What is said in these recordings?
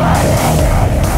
Fire!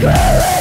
Secretly